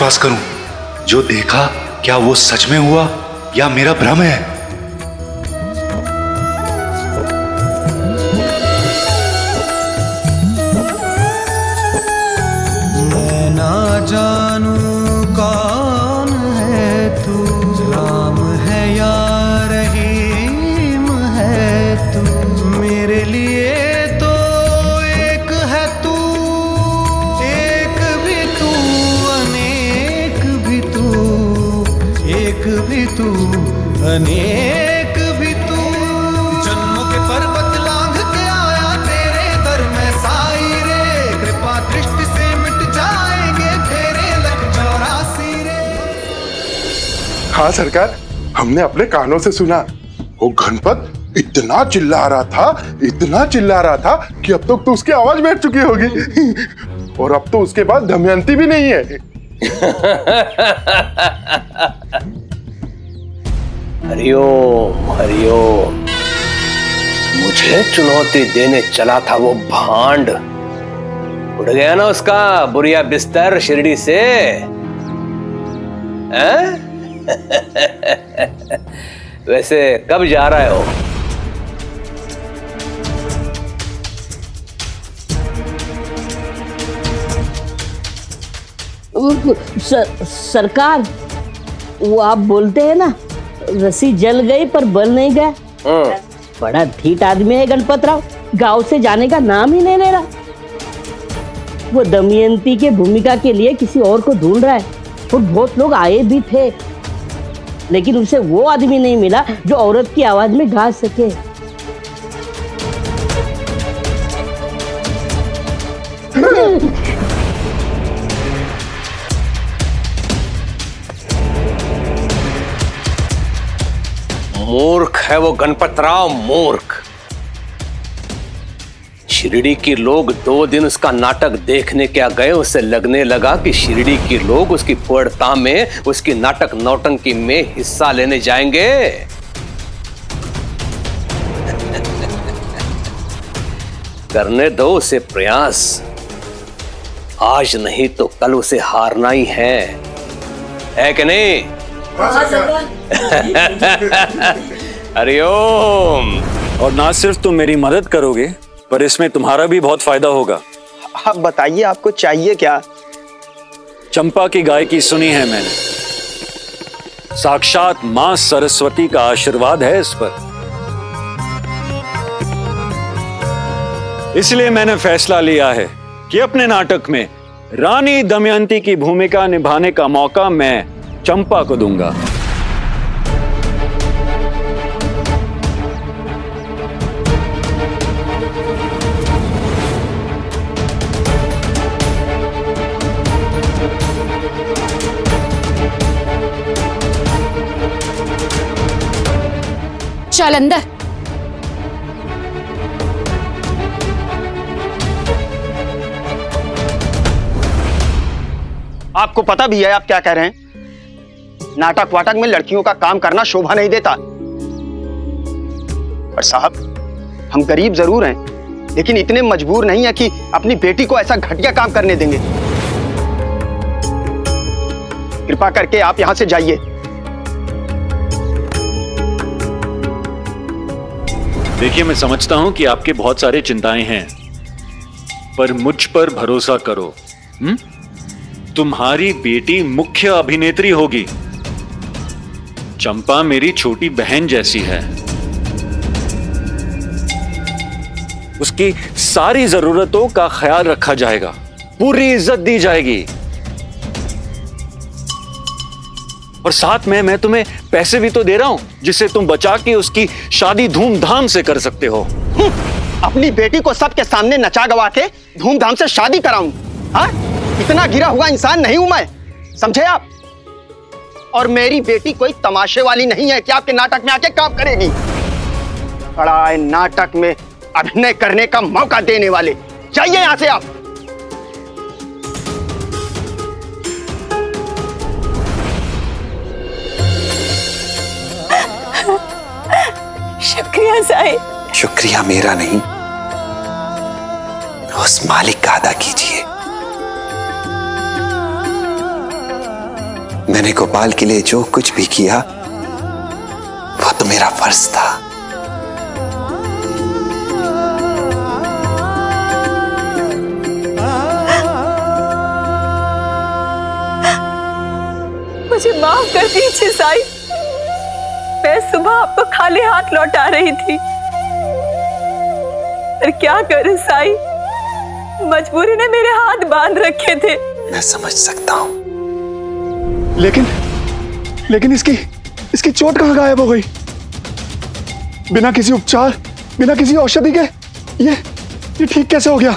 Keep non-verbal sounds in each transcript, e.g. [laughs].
विश्वास करूँ? जो देखा क्या वो सच में हुआ या मेरा भ्रम है? एक भी तू अनेक भी तू। जन्मों के पर्वत लांघ के आया तेरे दर में साई रे कृपा दृष्टि से मिट जाएँगे तेरे लग चौरासी रे हाँ सरकार हमने अपने कानों से सुना। वो गणपत इतना चिल्ला रहा था इतना चिल्ला रहा था कि अब तक तो उसकी आवाज़ बैठ चुकी होगी। और अब तो उसके बाद दमयंती भी नहीं है। [laughs] हरिओम हरिओम मुझे चुनौती देने चला था वो भांड। उड़ गया ना उसका बुरिया बिस्तर शिरडी से? [laughs] वैसे कब जा रहे हो सर, सरकार वो आप बोलते हैं ना? रस्सी जल गई पर बल नहीं गया। हम्म, बड़ा ठीठ आदमी है गणपत राव। गाँव से जाने का नाम ही नहीं ले रहा। वो दमयंती के भूमिका के लिए किसी और को ढूंढ रहा है। और बहुत लोग आए भी थे। लेकिन उसे वो आदमी नहीं मिला जो औरत की आवाज़ में गा सके। [laughs] [laughs] [laughs] मूर्ख है वो गणपत राव मूर्ख। शिरडी के लोग दो दिन उसका नाटक देखने क्या गए, उसे लगने लगा कि शिरडी के लोग उसकी पूर्णता में, उसकी नाटक नौटंकी में हिस्सा लेने जाएँगे। [laughs] करने दो उसे प्रयास। आज नहीं तो कल उसे हारना ही है। है कि नहीं? [laughs] हरिओम और ना सिर्फ़ तुम मेरी मदद करोगे पर इसमें तुम्हारा भी बहुत फ़ायदा होगा। आप बताइए आपको चाहिए क्या? चंपा की गायकी सुनी है मैंने। साक्षात माँ सरस्वती का आशीर्वाद है इस पर। इसलिए मैंने फैसला लिया है कि अपने नाटक में रानी दमयंती की भूमिका निभाने का मौका मैं चंपा को दूँगा। चल अंदर। आपको पता भी है आप क्या कह रहे हैं? नाटक वाटक में लड़कियों का काम करना शोभा नहीं देता। पर साहब, हम गरीब ज़रूर हैं, लेकिन इतने मजबूर नहीं है कि अपनी बेटी को ऐसा घटिया काम करने देंगे। कृपा करके आप यहाँ से जाइए। देखिए, मैं समझता हूँ कि आपके बहुत सारे चिंताएँ हैं, पर मुझ पर भरोसा करो हुँ? तुम्हारी बेटी मुख्य अभिनेत्री होगी। चंपा मेरी छोटी बहन जैसी है। उसकी सारी जरूरतों का ख्याल रखा जाएगा। पूरी इज़्ज़त दी जाएगी। और साथ में मैं तुम्हें पैसे भी तो दे रहा हूँ जिसे तुम बचा के उसकी शादी धूमधाम से कर सकते हो। अपनी बेटी को सबके सामने नचा गवा के धूमधाम से शादी कराऊं। हाँ? इतना गिरा हुआ इंसान नहीं हूँ मैं। समझे आप? और मेरी बेटी कोई तमाशे वाली नहीं है कि आपके नाटक में आके काम करेगी। खड़ा नाटक में अभिनय करने का मौका देने वाले। जाइए यहाँ से आप। शुक्रिया साहिब। शुक्रिया मेरा नहीं। उस मालिक का अदा कीजिए। मैंने गोपाल के लिए जो कुछ भी किया वो तो मेरा फ़र्ज़ था। मुझे माफ़ कर दीजिए साई। मैं सुबह आपको खाली हाथ लौटा रही थी। पर क्या करे साई? मजबूरी ने मेरे हाथ बाँध रखे थे। मैं समझ सकता हूँ। लेकिन लेकिन इसकी इसकी चोट कहाँ गायब हो गई? बिना किसी उपचार, बिना किसी औषधि के, ये ये ठीक कैसे हो गया?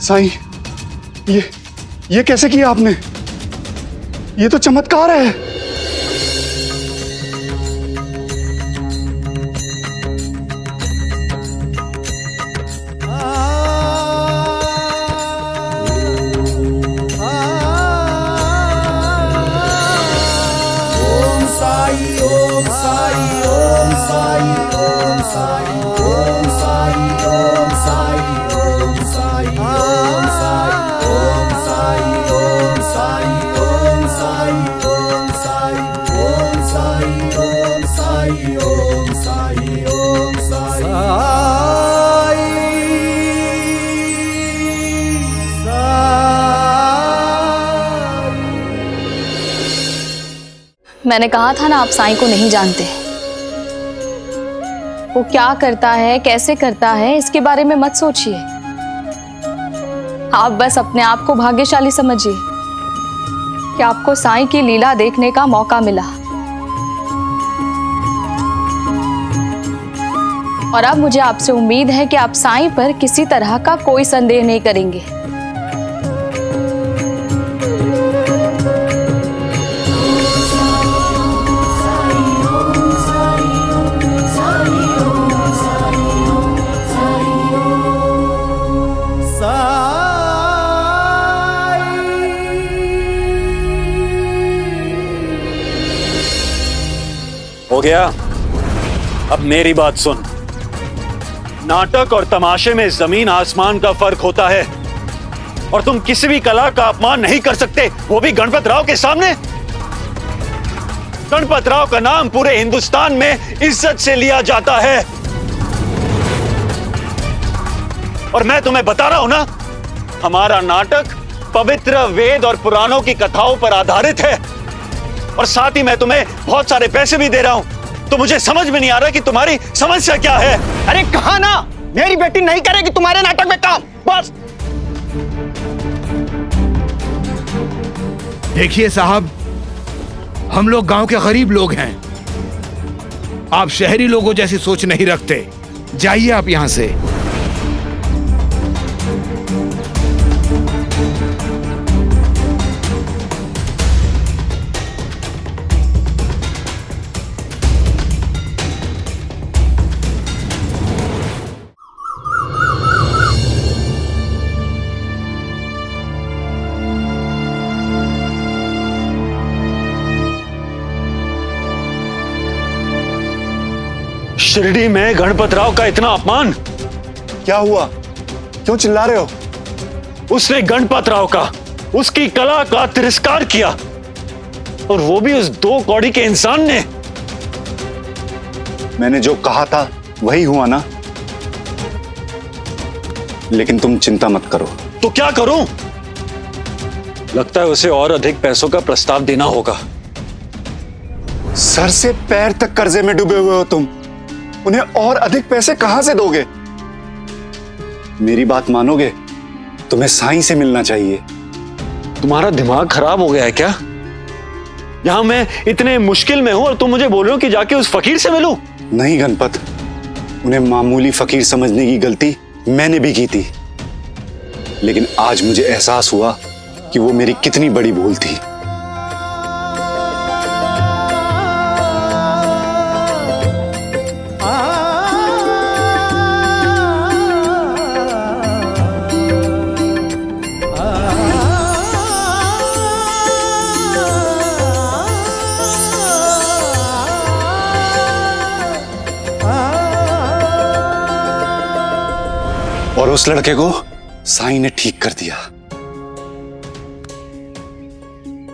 साईं, ये ये कैसे किया आपने? ये तो चमत्कार है। मैंने कहा था ना, आप साईं को नहीं जानते। वो क्या करता है, कैसे करता है, इसके बारे में मत सोचिए। आप बस अपने आप को भाग्यशाली समझिए कि आपको साईं की लीला देखने का मौका मिला। और अब मुझे आपसे उम्मीद है कि आप साईं पर किसी तरह का कोई संदेह नहीं करेंगे। गया। अब मेरी बात सुन। नाटक और तमाशे में ज़मीन आसमान का फ़र्क होता है। और तुम किसी भी कला का अपमान नहीं कर सकते। वो भी गणपत राव के सामने। गणपत राव का नाम पूरे हिंदुस्तान में इज़्ज़त से लिया जाता है। और मैं तुम्हें बता रहा हूँ ना, हमारा नाटक पवित्र वेद और पुराणों की कथाओं पर आधारित है। और साथ ही मैं तुम्हें बहुत सारे पैसे भी दे रहा हूँ। तो मुझे समझ में नहीं आ रहा कि तुम्हारी समस्या क्या है। अरे कहा ना? मेरी बेटी नहीं करेगी तुम्हारे नाटक में काम। बस। देखिए साहब हम लोग गाँव के गरीब लोग हैं। आप शहरी लोगों जैसी सोच नहीं रखते। जाइए आप यहाँ से। शिरडी में गणपत राव का इतना अपमान? क्या हुआ? क्यों चिल्ला रहे हो? उसने गणपत राव का उसकी कला का तिरस्कार किया। और वो भी उस दो कौड़ी के इंसान ने। मैंने जो कहा था वही हुआ ना? लेकिन तुम चिंता मत करो। तो क्या करूँ? लगता है उसे और अधिक पैसों का प्रस्ताव देना होगा। सर से पैर तक कर्जे में डूबे हुए हो तुम। उन्हें और अधिक पैसे कहाँ से दोगे? मेरी बात मानोगे? तुम्हें साईं से मिलना चाहिए। तुम्हारा दिमाग खराब हो गया है क्या? यहाँ मैं इतने मुश्किल में हूँ और तुम मुझे बोल रहे हो कि जाके उस फकीर से मिलूं? नहीं गणपत। उन्हें मामूली फकीर समझने की गलती मैंने भी की थी। लेकिन आज मुझे एहसास हुआ कि वो मेरी कितनी बड़ी भूल थी। और उस लड़के को साईं ने ठीक कर दिया।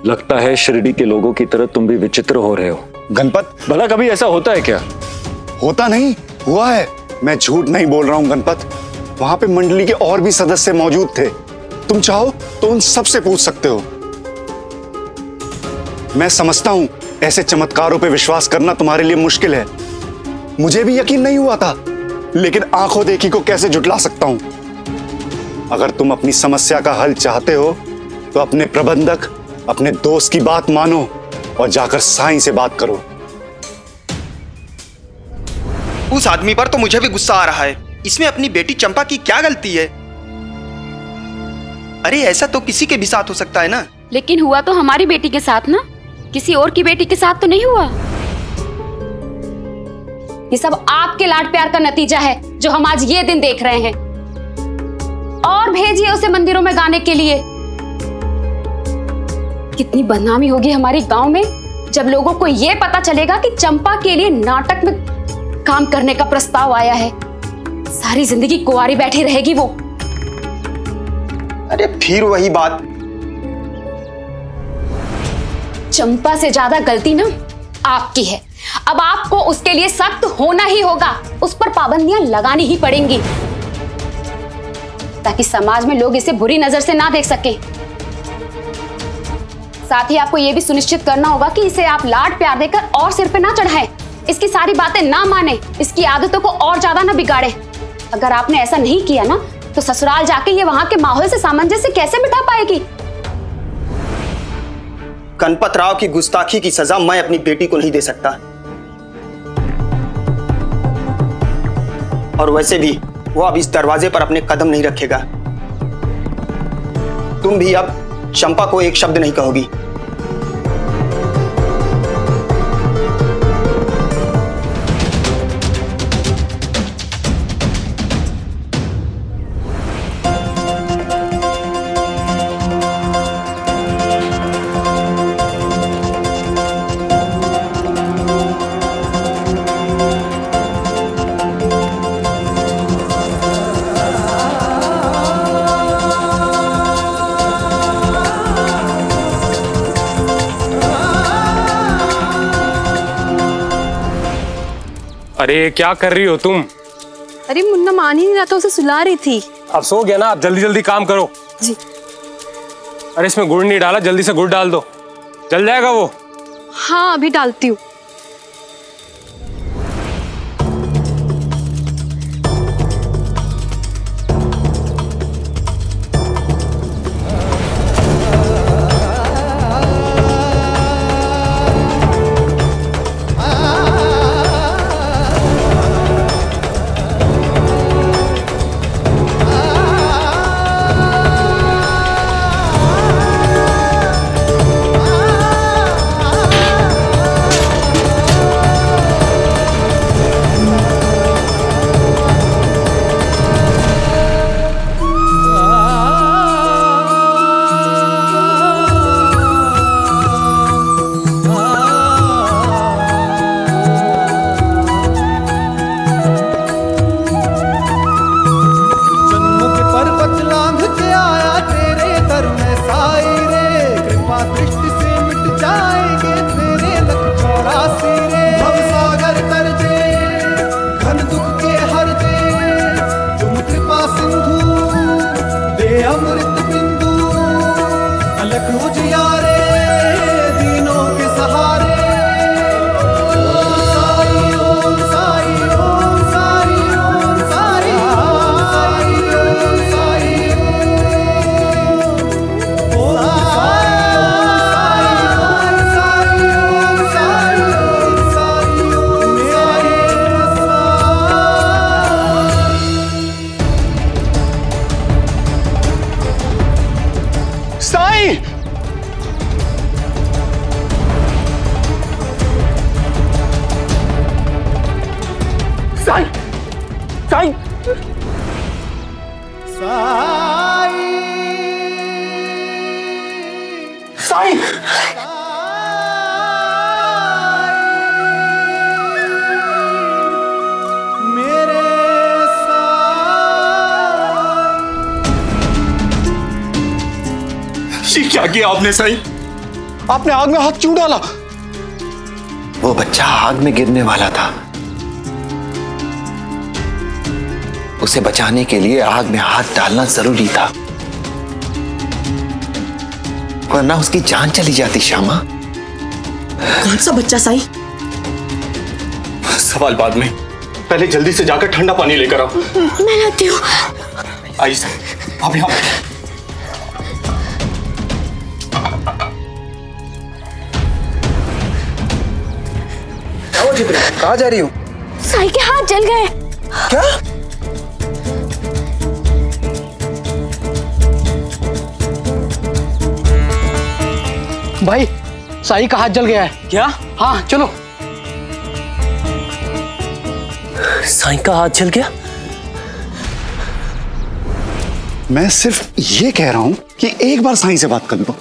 लगता है शिरडी के लोगों की तरह तुम भी विचित्र हो रहे हो। गणपत? भला कभी ऐसा होता है क्या? होता नहीं हुआ है। मैं झूठ नहीं बोल रहा हूँ गणपत। वहाँ पे मंडली के और भी सदस्य मौजूद थे। तुम चाहो तो उन सबसे पूछ सकते हो। मैं समझता हूँ ऐसे चमत्कारों पे विश्वास करना तुम्हारे लिए मुश्किल है। मुझे भी यकीन नहीं हुआ था। लेकिन आँखों देखी को कैसे जुटला सकता हूँ? अगर तुम अपनी समस्या का हल चाहते हो तो अपने प्रबंधक अपने दोस्त की बात मानो और जाकर साईं से बात करो। उस आदमी पर तो मुझे भी गुस्सा आ रहा है। इसमें अपनी बेटी चंपा की क्या गलती है? अरे ऐसा तो किसी के भी साथ हो सकता है ना? लेकिन हुआ तो हमारी बेटी के साथ ना? किसी और की बेटी के साथ तो नहीं हुआ? ये सब आपके लाड प्यार का नतीजा है जो हम आज ये दिन देख रहे हैं। और भेजिए उसे मंदिरों में गाने के लिए। कितनी बदनामी होगी हमारे गाँव में जब लोगों को यह पता चलेगा कि चंपा के लिए नाटक में काम करने का प्रस्ताव आया है। सारी ज़िंदगी कुआरी बैठी रहेगी वो। अरे फिर वही बात। चंपा से ज़्यादा गलती ना आपकी है। अब आपको उसके लिए सख्त होना ही होगा। उस पर पाबंदियाँ लगानी ही पड़ेंगी। ताकि समाज में लोग इसे बुरी नज़र से ना देख सके। साथ ही आपको यह भी सुनिश्चित करना होगा कि इसे आप लाड प्यार देकर और सिर पे ना चढ़ाएँ। इसकी सारी बातें ना माने। इसकी आदतों को और ज़्यादा ना बिगाड़े। अगर आपने ऐसा नहीं किया ना तो ससुराल जाके ये वहाँ के माहौल से सामंजस्य कैसे बिठा पाएगी? गणपत राव की गुस्ताखी की सजा मैं अपनी बेटी को नहीं दे सकता। और वैसे भी वो अब इस दरवाजे पर अपने कदम नहीं रखेगा। तुम भी अब चंपा को एक शब्द नहीं कहोगी। अरे क्या कर रही हो तुम? अरे मुन्ना मान ही नहीं रहा था उसे सुला रही थी। अब सो गया ना आप जल्दी जल्दी काम करो। जी। अरे इसमें गुड़ नहीं डाला जल्दी से गुड़ डाल दो। जल जाएगा वो? हाँ अभी डालती हूँ। क्या किया आपने सही? आपने आग में हाथ क्यों डाला? वो बच्चा आग में गिरने वाला था। उसे बचाने के लिए आग में हाथ डालना ज़रूरी था। वरना उसकी जान चली जाती श्यामा। कौन सा बच्चा साई? सवाल बाद में। पहले जल्दी से जाकर ठंडा पानी लेकर आओ। मैं लाती हूँ। आइए सर आप यहाँ कहा जा रही हूँ? साई के हाथ जल गए। क्या? भाई साई का हाथ जल गया है। क्या? हाँ चलो। साई का हाथ जल गया? मैं सिर्फ़ ये कह रहा हूँ कि एक बार साई से बात कर लो।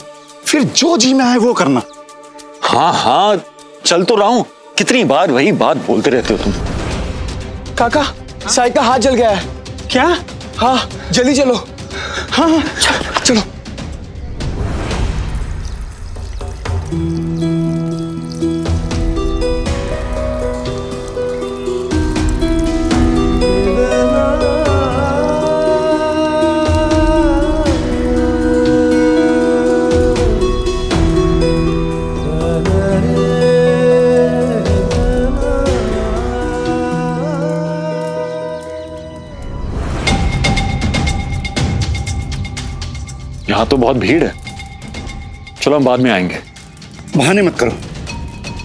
फिर जो जी में आए वो करना। हाँ हाँ चल तो रहा हूँ। कितनी बार वही बात बोलते रहते हो तुम? काका साई का हाथ जल गया है। क्या? हाँ जल्दी चलो। हाँ हाँ। तो बहुत भीड़ है। चलो हम बाद में आएँगे। बहाने मत करो।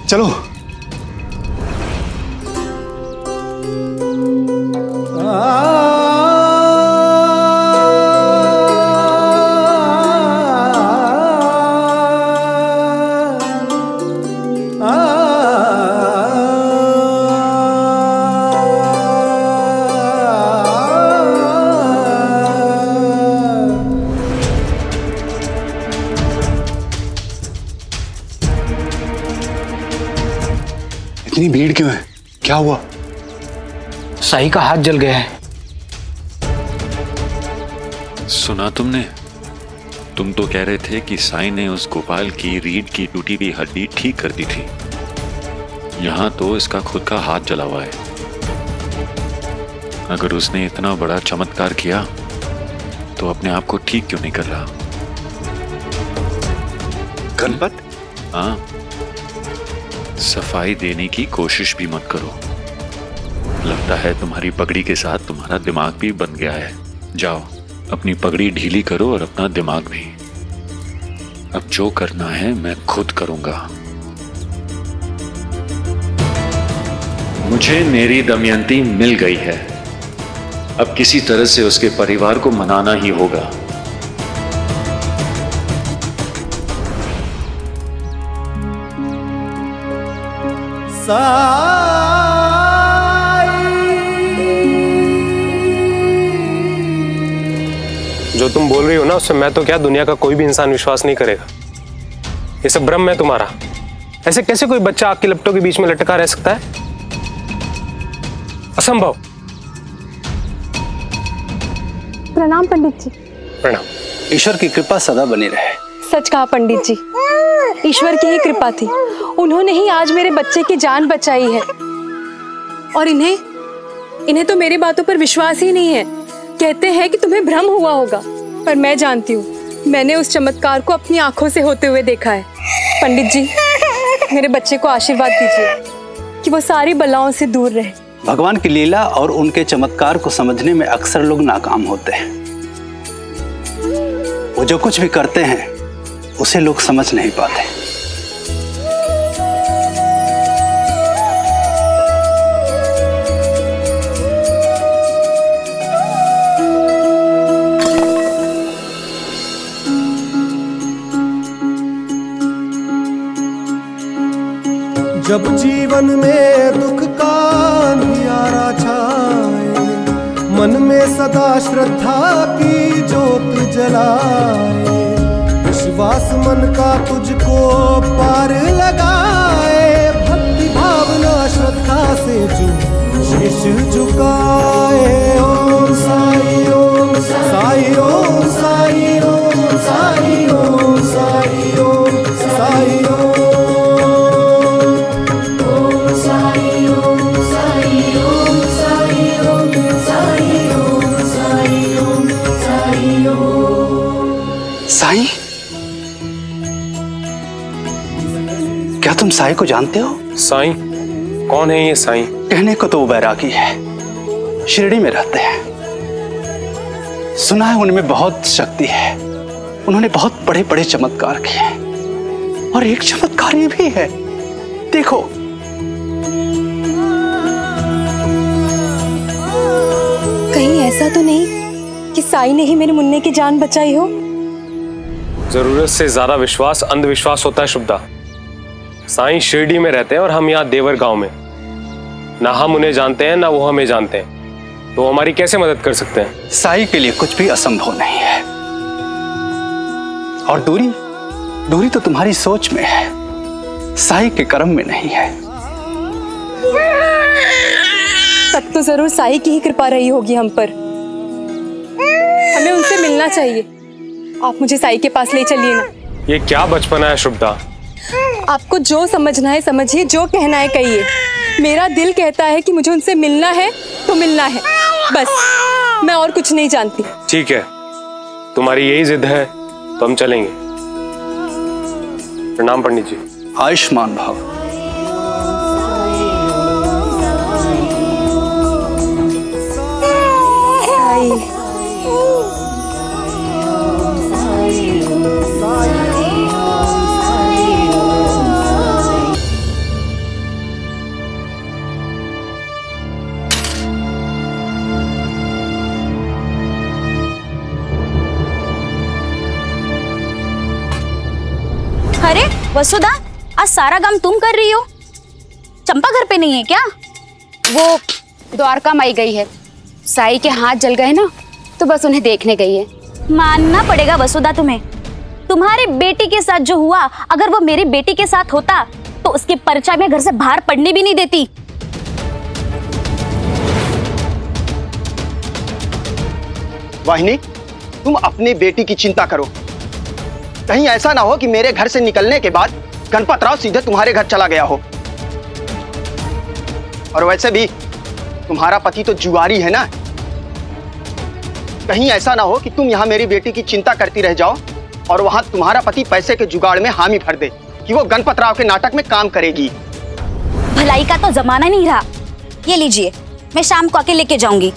चलो। साई का हाथ जल गया है। सुना तुमने? तुम तो कह रहे थे कि साई ने उस गोपाल की रीढ़ की टूटी हुई हड्डी ठीक कर दी थी। यहाँ तो इसका खुद का हाथ जला हुआ है। अगर उसने इतना बड़ा चमत्कार किया तो अपने आप को ठीक क्यों नहीं कर रहा? गणपत? हाँ। सफ़ाई देने की कोशिश भी मत करो। लगता है तुम्हारी पगड़ी के साथ तुम्हारा दिमाग भी बन गया है। जाओ, अपनी पगड़ी ढीली करो और अपना दिमाग भी। अब जो करना है मैं खुद करूँगा। मुझे मेरी दमयंती मिल गई है। अब किसी तरह से उसके परिवार को मनाना ही होगा। जो तुम बोल रही हो ना उससे मैं तो क्या दुनिया का कोई भी इंसान विश्वास नहीं करेगा? ये सब भ्रम है तुम्हारा। ऐसे कैसे कोई बच्चा आग के लपटों के बीच में लटका रह सकता है? असंभव। प्रणाम पंडित जी। प्रणाम। ईश्वर की कृपा सदा बनी रहे। सच कहा पंडित जी। ईश्वर की ही कृपा थी। उन्होंने ही आज मेरे बच्चे की जान बचाई है। और इन्हें इन्हें तो मेरी बातों पर विश्वास ही नहीं है। कहते हैं कि तुम्हें भ्रम हुआ होगा, पर मैं जानती हूँ, मैंने उस चमत्कार को अपनी आँखों से होते हुए देखा है। पंडित जी, मेरे बच्चे को आशीर्वाद दीजिए कि वो सारी बलाओं से दूर रहे। भगवान की लीला और उनके चमत्कार को समझने में अक्सर लोग नाकाम होते हैं। वो जो कुछ भी करते हैं, उसे लोग समझ नहीं पाते। जब जीवन में दुख का अंधियारा छाए, मन में सदा श्रद्धा की जोत जलाए, विश्वास मन का तुझको पार लगाए, भक्ति भावना श्रद्धा से जो शीश झुकाए। ओम साई ओम साई ओम साई ओम साई ओम साई, ओम तुम साई को जानते हो? साई? कौन है ये साई? कहने को तो वो बैरागी है। शिरडी में रहते हैं। सुना है उनमें बहुत शक्ति है। उन्होंने बहुत बड़े बड़े चमत्कार किए हैं। और एक चमत्कार ये भी है। देखो। कहीं ऐसा तो नहीं कि साई ने ही मेरे मुन्ने की जान बचाई हो? ज़रूरत से ज़्यादा विश्वास अंधविश्वास होता है शुभदा। साईं शिरडी में रहते हैं और हम यहाँ देवर गाँव में। ना हम उन्हें जानते हैं ना वो हमें जानते हैं। तो हमारी कैसे मदद कर सकते हैं? साई के लिए कुछ भी असंभव नहीं है। और दूरी? दूरी तो तुम्हारी सोच में है। साई के कर्म में नहीं है। तब तो ज़रूर साई की ही कृपा रही होगी हम पर। हमें उनसे मिलना चाहिए। आप मुझे साई के पास ले चलिए ना। ये क्या बचपना है शुभदा? आपको जो समझना है समझिए जो कहना है कहिए। मेरा दिल कहता है कि मुझे उनसे मिलना है तो मिलना है। बस मैं और कुछ नहीं जानती। ठीक है। तुम्हारी यही जिद है तो हम चलेंगे। प्रणाम पंडित जी आयुष्मान भाव। साई। वसुधा आज सारा काम तुम कर रही हो? चंपा घर पे नहीं है क्या? वो द्वारका माई गई है। साई के हाथ जल गए ना तो बस उन्हें देखने गई है। मानना पड़ेगा वसुधा तुम्हें। तुम्हारे बेटी के साथ जो हुआ अगर वो मेरी बेटी के साथ होता तो उसके परिचय में घर से बाहर पड़ने भी नहीं देती। वाहिनी तुम अपनी बेटी की चिंता करो। कहीं ऐसा ना हो कि मेरे घर से निकलने के बाद गणपत राव सीधे तुम्हारे घर चला गया हो। और वैसे भी तुम्हारा पति तो जुआरी है ना? कहीं ऐसा ना हो कि तुम यहाँ मेरी बेटी की चिंता करती रह जाओ और वहाँ तुम्हारा पति पैसे के जुगाड़ में हामी भर दे कि वो गणपत राव के नाटक में काम करेगी। भलाई का तो जमाना नहीं रहा। ये लीजिए, मैं शाम को आके लेके जाऊँगी।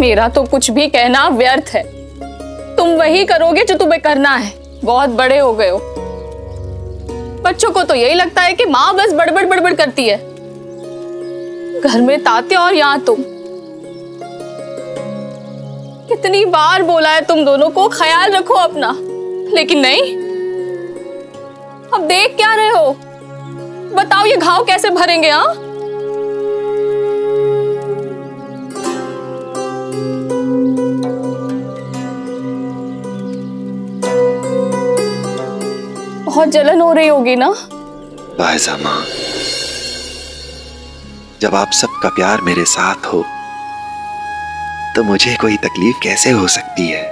मेरा तो कुछ भी कहना व्यर्थ है। तुम वही करोगे जो तुम्हें करना है। बहुत बड़े हो गए हो। बच्चों को तो यही लगता है कि माँ बस बड़बड़ बड़बड़ करती है। घर में ताते और यहाँ तुम। कितनी बार बोला है तुम दोनों को, ख्याल रखो अपना। लेकिन नहीं। अब देख क्या रहे हो। बताओ ये घाव कैसे भरेंगे हाँ? बहुत जलन हो रही होगी ना? बायजा माँ जब आप सबका प्यार मेरे साथ हो तो मुझे कोई तकलीफ़ कैसे हो सकती है?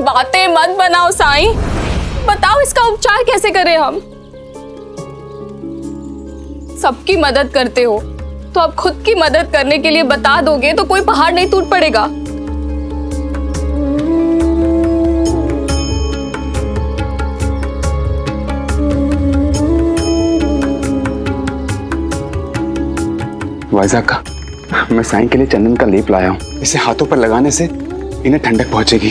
बातें मत बनाओ साईं। बताओ इसका उपचार कैसे करें हम? सबकी मदद करते हो तो अब खुद की मदद करने के लिए बता दोगे तो कोई पहाड़ नहीं टूट पड़ेगा। वाइजाग का। मैं साईं के लिए चंदन का लेप लाया हूँ। इसे हाथों पर लगाने से इन्हें ठंडक पहुंचेगी।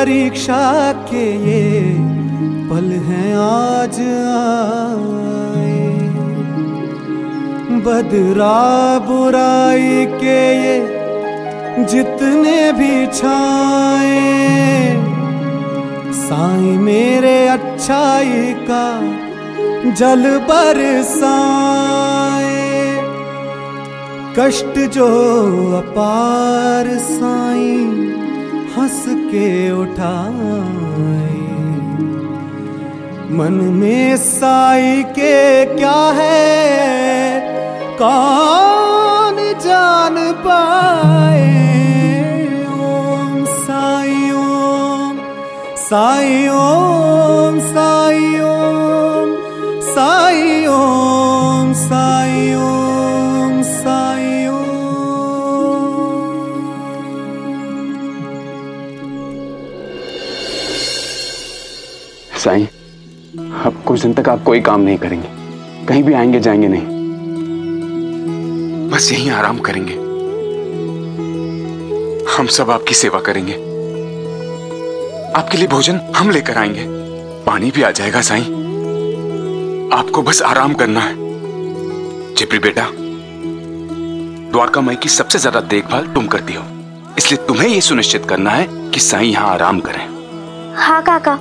परीक्षा के ये पल हैं आज आए। बदरा बुराई के ये जितने भी छाए, साई मेरे अच्छाई का जल बरसाए। कष्ट जो अपार साई हंस के उठाए। मन में साई के क्या है? कौन जान पाए? ओम साई ओम साई ओम साई ओम साई, ओम साईं अब कुछ दिन तक आप कोई काम नहीं करेंगे। कहीं भी आएँगे, जाएँगे नहीं। बस यहीं आराम करेंगे। हम सब आपकी सेवा करेंगे। आपके लिए भोजन हम लेकर आएँगे। पानी भी आ जाएगा, साईं। आपको बस आराम करना है। चिपरी बेटा द्वारका माई की सबसे ज़्यादा देखभाल तुम करती हो। इसलिए तुम्हें यह सुनिश्चित करना है कि साईं यहाँ आराम करें। हाँ काका।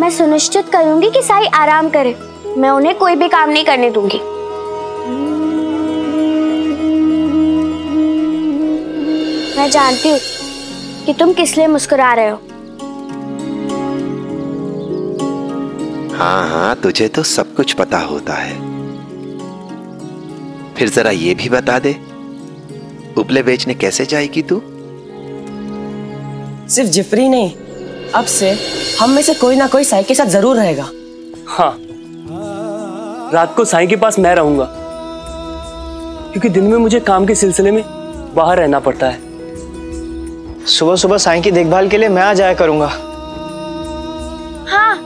मैं सुनिश्चित करूँगी कि साई आराम करे। मैं उन्हें कोई भी काम नहीं करने दूँगी। मैं जानती हूँ कि तुम किस लिए मुस्कुरा रहे हो। हाँ हाँ तुझे तो सब कुछ पता होता है। फिर जरा ये भी बता दे उपले बेचने कैसे जाएगी तू? सिर्फ़ जिफरी नहीं अब से हम में से कोई ना कोई साई के साथ ज़रूर रहेगा। हाँ। रात को साई के पास मैं रहूँगा। क्योंकि दिन में मुझे काम के सिलसिले में बाहर रहना पड़ता है। सुबह सुबह साई की देखभाल के लिए मैं आ जाया करूँगा। हाँ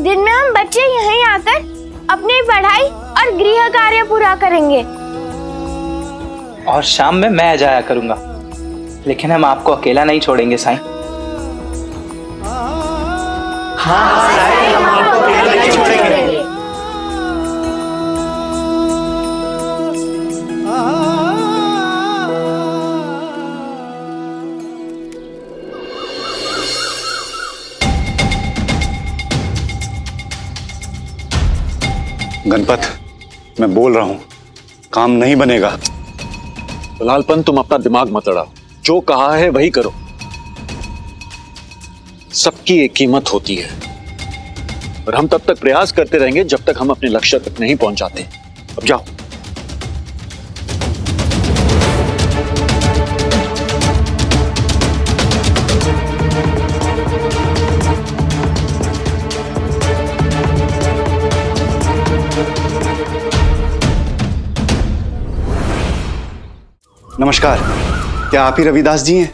दिन में हम बच्चे यहीं आकर अपनी पढ़ाई और गृह कार्य पूरा करेंगे। और शाम में मैं आ जाया करूँगा। लेकिन हम आपको अकेला नहीं छोड़ेंगे साईं। गणपत, मैं बोल रहा हूँ, काम नहीं बनेगा। फ़िलहाल पन तुम अपना दिमाग मत लड़ाओ जो कहा है वही करो। सबकी एक कीमत होती है। और हम तब तक प्रयास करते रहेंगे जब तक हम अपने लक्ष्य तक नहीं पहुँच जाते अब जाओ। नमस्कार। क्या आप ही रविदास जी हैं?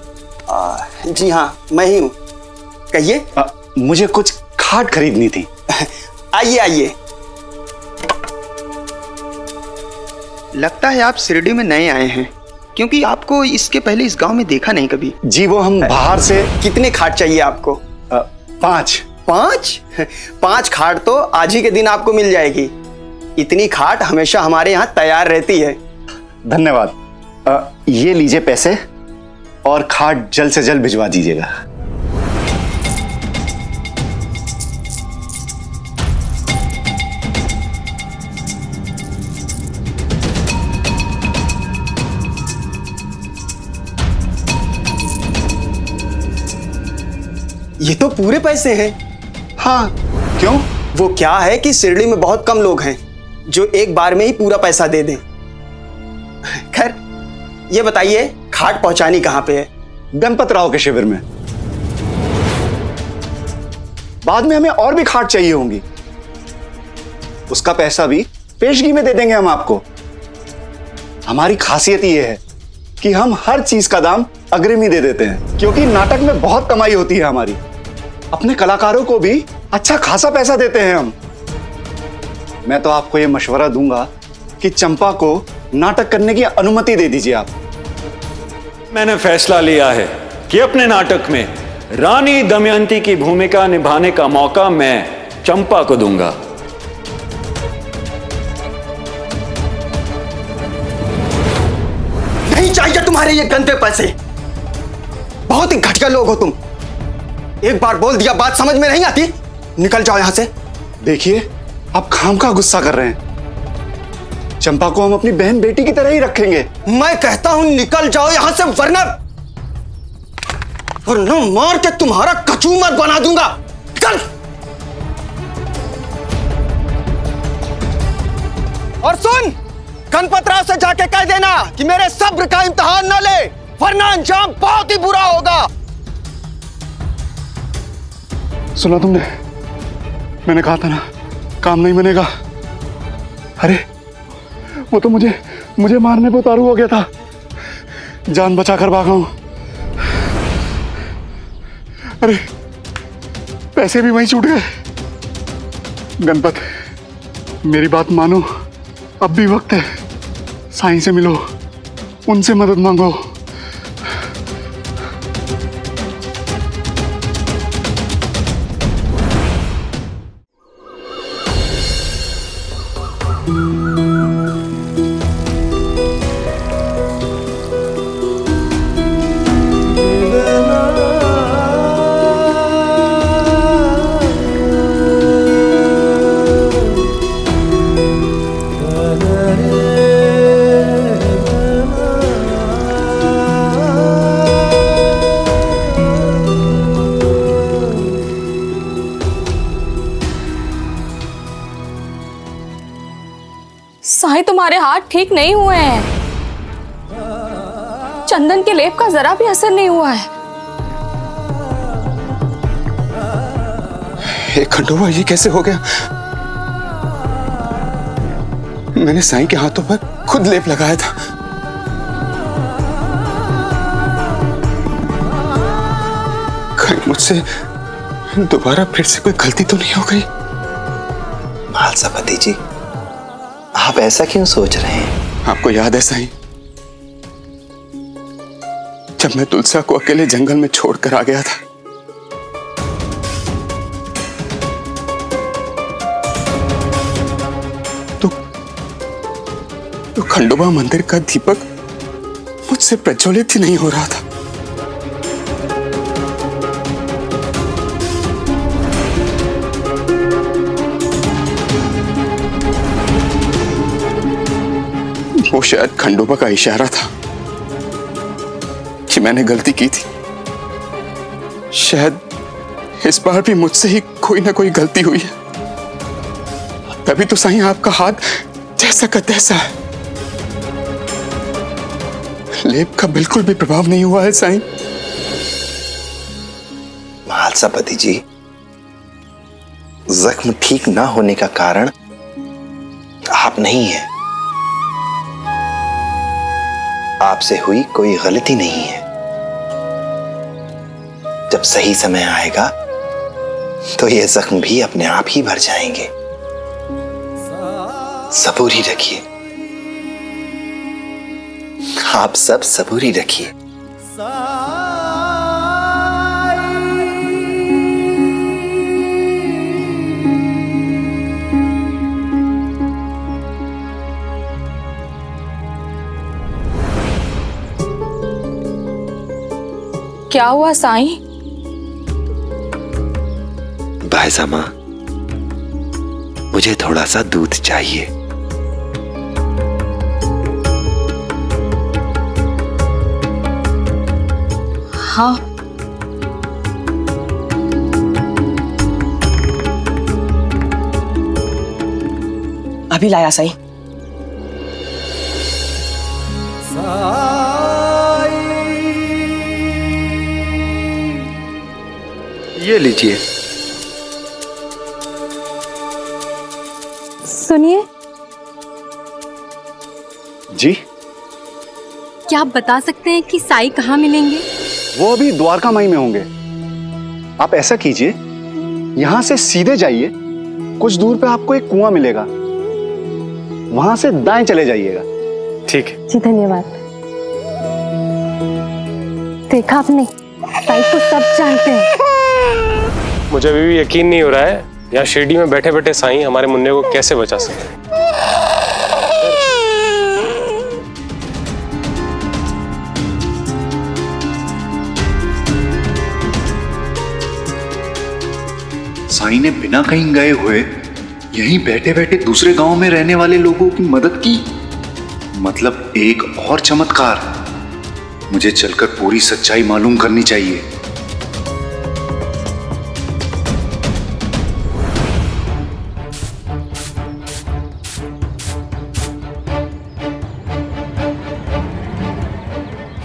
जी हाँ मैं ही हूँ। कहिए। मुझे कुछ खाट खरीदनी थी। [laughs] आइए आइए। लगता है आप शिरडी में नए आए हैं क्योंकि आपको इसके पहले इस गाँव में देखा नहीं कभी। जी वो हम बाहर से कितने खाट चाहिए आपको? पाँच। पाँच? [laughs] पाँच खाट तो आज ही के दिन आपको मिल जाएगी। इतनी खाट हमेशा हमारे यहाँ तैयार रहती है। धन्यवाद। अ, ये लीजिए पैसे और खाट जल्द से जल्द भिजवा दीजिएगा। ये तो पूरे पैसे हैं। हाँ क्यों? वो क्या है कि शिरडी में बहुत कम लोग हैं जो एक बार में ही पूरा पैसा दे दें। खैर ये बताइए खाट पहुंचानी कहाँ पे है? गणपत राव के शिविर में। बाद में हमें और भी खाट चाहिए होंगी। उसका पैसा भी पेशगी में दे देंगे हम आपको। हमारी खासियत ये है कि हम हर चीज़ का दाम अग्रिम ही दे देते हैं क्योंकि नाटक में बहुत कमाई होती है हमारी। अपने कलाकारों को भी अच्छा खासा पैसा देते हैं हम। मैं तो आपको यह मशवरा दूँगा कि चंपा को नाटक करने की अनुमति दे दीजिए आप। मैंने फैसला लिया है कि अपने नाटक में रानी दमयंती की भूमिका निभाने का मौका मैं चंपा को दूँगा। नहीं चाहिए तुम्हारे ये गंदे पैसे। बहुत ही घटिया लोग हो तुम। एक बार बोल दिया बात समझ में नहीं आती। निकल जाओ यहाँ से। देखिए आप खाम का गुस्सा कर रहे हैं। चंपा को हम अपनी बहन बेटी की तरह ही रखेंगे। मैं कहता हूँ निकल जाओ यहाँ से वरना वरना मार के तुम्हारा कचूमर बना दूँगा। निकल! और सुन गणपत राव से जाके कह देना कि मेरे सब्र का इम्तहान न ले वरना अंजाम बहुत ही बुरा होगा। सुना तुमने? मैंने कहा था ना, काम नहीं बनेगा। अरे, वो तो मुझे मुझे मारने पे उतारू हो गया था। जान बचा कर भागा हूँ। अरे, पैसे भी वहीं छूट गए। गणपत, मेरी बात मानो। अब भी वक्त है। साईं से मिलो। उनसे मदद मांगो। तुम्हारे हाथ ठीक नहीं हुए हैं। चंदन के लेप का जरा भी असर नहीं हुआ है। एक खंडोबा ये कैसे हो गया? मैंने साईं के हाथों पर खुद लेप लगाया था। कहीं मुझसे दोबारा फिर से कोई गलती तो नहीं हो गई? मालसापति जी आप ऐसा क्यों सोच रहे हैं? आपको याद है? साईं जब मैं तुलसा को अकेले जंगल में छोड़कर आ गया था। तो तो खंडोबा मंदिर का दीपक मुझसे प्रज्वलित ही नहीं हो रहा था। वो शायद खंडोबा का इशारा था कि मैंने गलती की थी। शायद इस बार भी मुझसे ही कोई ना कोई गलती हुई है। तभी तो सही आपका हाथ जैसा का तैसा है। लेप का बिल्कुल भी प्रभाव नहीं हुआ है, साईं। मालसापति जी, जख्म ठीक ना होने का कारण आप नहीं है। आपसे हुई कोई गलती नहीं है। जब सही समय आएगा तो ये जख्म भी अपने आप ही भर जाएँगे। सबूरी रखिए। आप सब सबूरी रखिए। क्या हुआ साई? भाईसामा मुझे थोड़ा सा दूध चाहिए। हाँ। अभी लाया सही ये लीजिए। सुनिए। जी। क्या आप बता सकते हैं कि साई कहाँ मिलेंगे? वो अभी द्वारका माई में होंगे। आप ऐसा कीजिए यहाँ से सीधे जाइए कुछ दूर पे आपको एक कुआँ मिलेगा। वहाँ से दाएँ चले जाइएगा। ठीक है। जी धन्यवाद। देखा आपने? साई को सब जानते हैं। मुझे अभी भी यकीन नहीं हो रहा है, यहाँ शिरडी में बैठे बैठे साई हमारे मुन्ने को कैसे बचा सकते साई ने बिना कहीं गए हुए यहीं बैठे बैठे दूसरे गाँव में रहने वाले लोगों की मदद की। मतलब एक और चमत्कार। मुझे चलकर पूरी सच्चाई मालूम करनी चाहिए।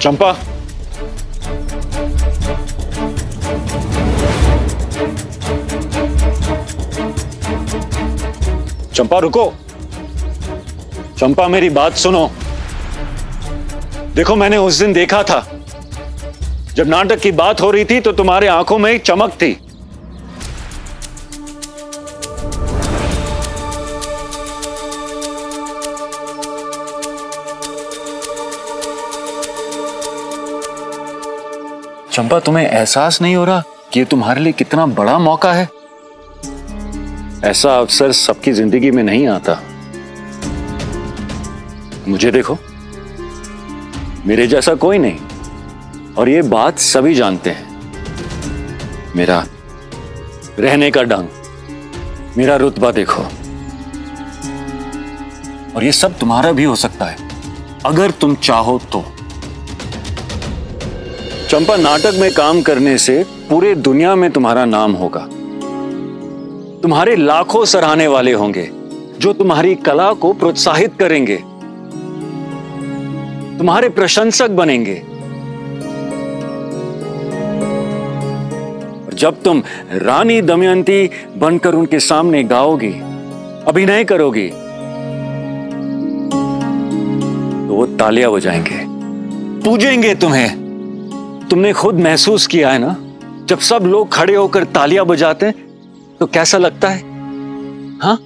चंपा चंपा रुको। चंपा मेरी बात सुनो। देखो, मैंने उस दिन देखा था। जब नाटक की बात हो रही थी तो तुम्हारे आँखों में एक चमक थी। चंपा, तुम्हें एहसास नहीं हो रहा कि ये तुम्हारे लिए कितना बड़ा मौका है? ऐसा अवसर सबकी ज़िंदगी में नहीं आता। मुझे देखो। मेरे जैसा कोई नहीं। और ये बात सभी जानते हैं। मेरा रहने का ढंग मेरा रुतबा देखो। और ये सब तुम्हारा भी हो सकता है। अगर तुम चाहो तो। चंपा नाटक में काम करने से पूरे दुनिया में तुम्हारा नाम होगा। तुम्हारे लाखों सराहने वाले होंगे, जो तुम्हारी कला को प्रोत्साहित करेंगे। तुम्हारे प्रशंसक बनेंगे। जब तुम रानी दमयंती बनकर उनके सामने गाओगी, अभिनय करोगी तो वो तालियाँ बजाएँगे। पूजेंगे तुम्हें। तुमने खुद महसूस किया है ना? जब सब लोग खड़े होकर तालियाँ बजाते हैं तो कैसा लगता है? हाँ?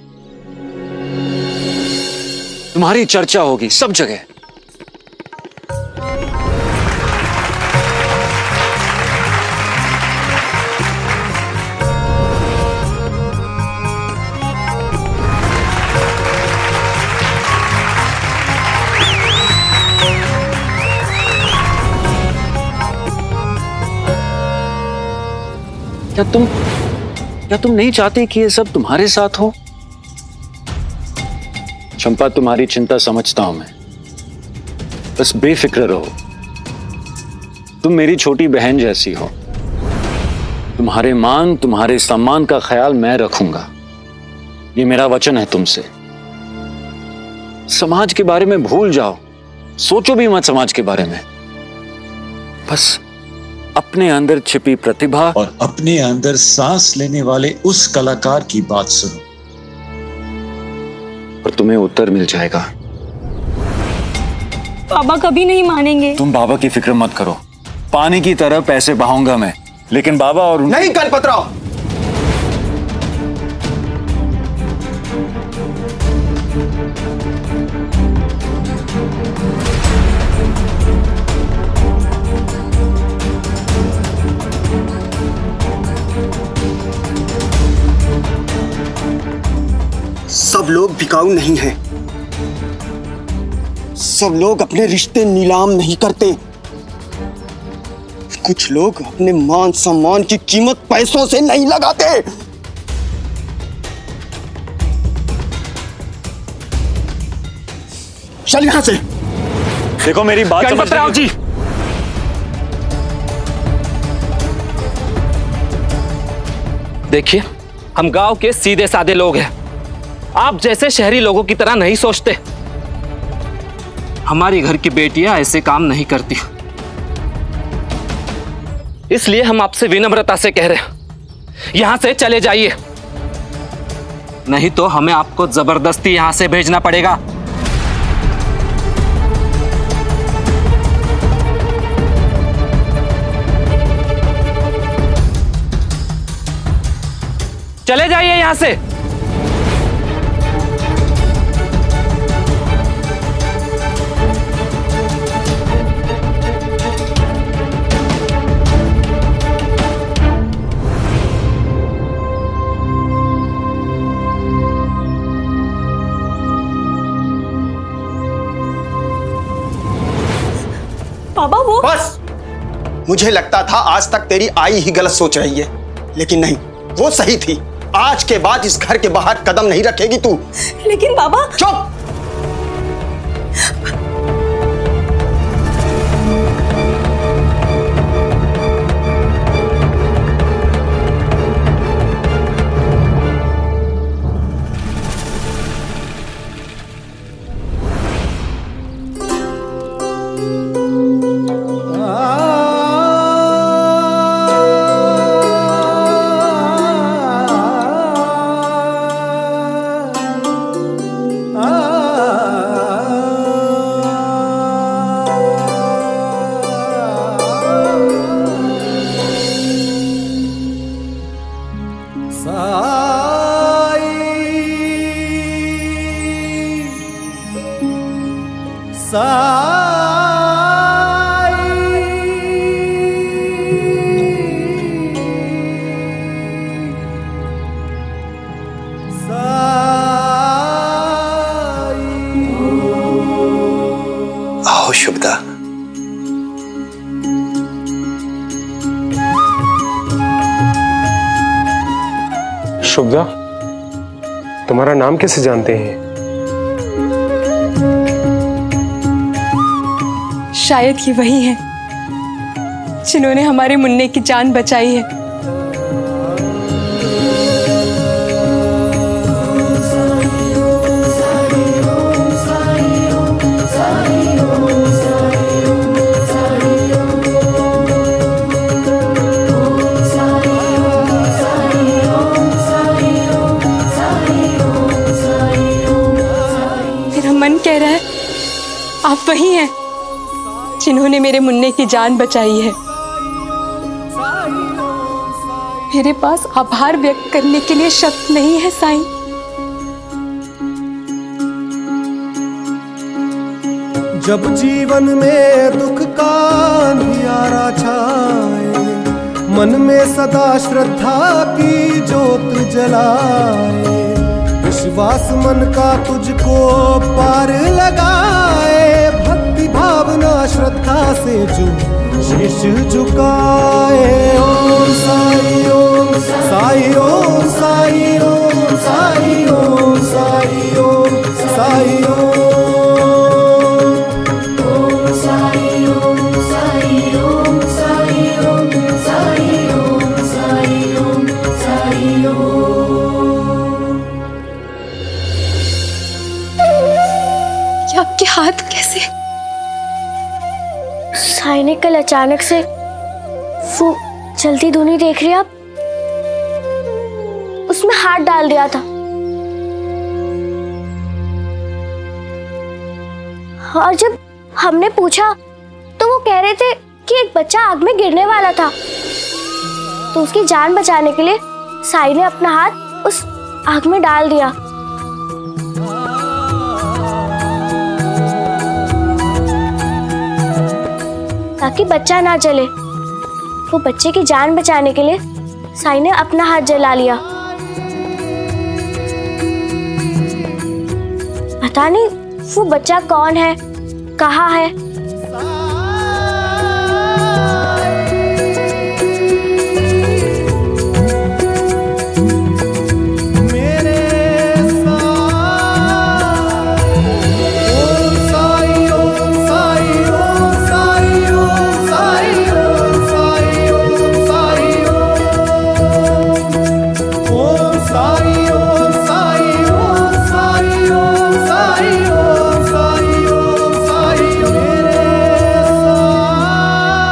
तुम्हारी चर्चा होगी, सब जगह। क्या तुम क्या तुम नहीं चाहते कि ये सब तुम्हारे साथ हो। चंपा, तुम्हारी चिंता समझता हूँ मैं। बस बेफिक्र रहो। तुम मेरी छोटी बहन जैसी हो। तुम्हारे मान, तुम्हारे सम्मान का ख्याल मैं रखूँगा। ये मेरा वचन है तुमसे। समाज के बारे में भूल जाओ। सोचो भी मत समाज के बारे में। बस अपने अंदर छिपी प्रतिभा और अपने अंदर सांस लेने वाले उस कलाकार की बात सुनो। और तुम्हें उत्तर मिल जाएगा। बाबा कभी नहीं मानेंगे। तुम बाबा की फ़िक्र मत करो। पानी की तरह पैसे बहाऊँगा मैं लेकिन बाबा और नहीं नहीं गणपतराव सब लोग बिकाऊ नहीं हैं। सब लोग अपने रिश्ते नीलाम नहीं करते। कुछ लोग अपने मान सम्मान की कीमत पैसों से नहीं लगाते। चल यहाँ से। देखो मेरी बात समझ गणपतराव जी। देखिए हम गाँव के सीधे साधे लोग हैं। आप जैसे शहरी लोगों की तरह नहीं सोचते। हमारी घर की बेटियाँ ऐसे काम नहीं करती। इसलिए हम आपसे विनम्रता से कह रहे हैं यहाँ से चले जाइए। नहीं तो हमें आपको ज़बरदस्ती यहाँ से भेजना पड़ेगा। चले जाइए यहाँ से। मुझे लगता था आज तक तेरी आई ही गलत सोच रही है लेकिन नहीं वो सही थी। आज के बाद इस घर के बाहर कदम नहीं रखेगी तू। लेकिन बाबा चुप! नाम कैसे जानते हैं? शायद ये वही है जिन्होंने हमारे मुन्ने की जान बचाई है। वही हैं जिन्होंने मेरे मुन्ने की जान बचाई है। मेरे पास आभार व्यक्त करने के लिए शब्द नहीं है, साईं। जब जीवन में दुख का अंधियारा छाए, मन में सदा श्रद्धा की जोत जलाए, विश्वास मन का तुझको पार भावना श्रद्धा से जो शीश झुकाए ओम साई ओम साई ओम साई ओम साई ओम साई ओम साई ओम हाथ कैसे साई ने कल अचानक से वो जल्दी धुनी देख रही आप? उसमें हाथ डाल दिया था। और जब हमने पूछा तो वो कह रहे थे कि एक बच्चा आग में गिरने वाला था। तो उसकी जान बचाने के लिए साई ने अपना हाथ उस आग में डाल दिया। ताकि बच्चा ना जले। वो बच्चे की जान बचाने के लिए साई ने अपना हाथ जला लिया। पता नहीं वो बच्चा कौन है, कहाँ है